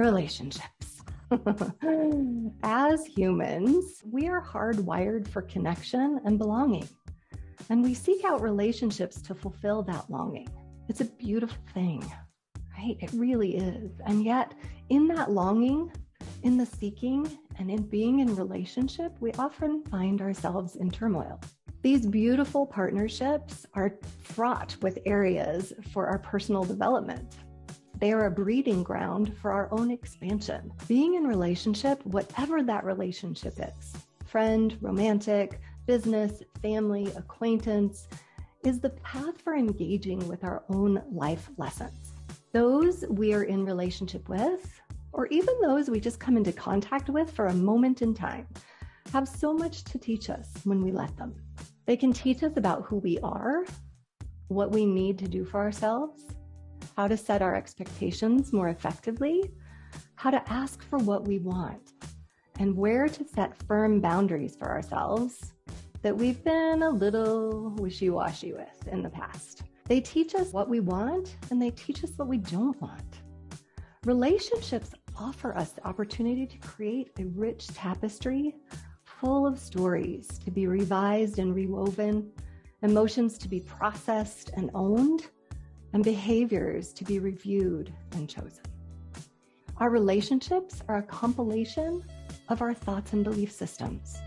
relationships. As humans, we are hardwired for connection and belonging, and we seek out relationships to fulfill that longing. It's a beautiful thing, right? It really is. And yet, in that longing, in the seeking, and in being in relationship, we often find ourselves in turmoil. These beautiful partnerships are fraught with areas for our personal development. They are a breeding ground for our own expansion. Being in relationship, whatever that relationship is, friend, romantic, business, family, acquaintance, is the path for engaging with our own life lessons. Those we are in relationship with, or even those we just come into contact with for a moment in time, have so much to teach us when we let them. They can teach us about who we are, what we need to do for ourselves, how to set our expectations more effectively, how to ask for what we want, and where to set firm boundaries for ourselves that we've been a little wishy washy with in the past. They teach us what we want and they teach us what we don't want. Relationships offer us the opportunity to create a rich tapestry full of stories to be revised and rewoven, emotions to be processed and owned, and behaviors to be reviewed and chosen. Our relationships are a compilation of our thoughts and belief systems.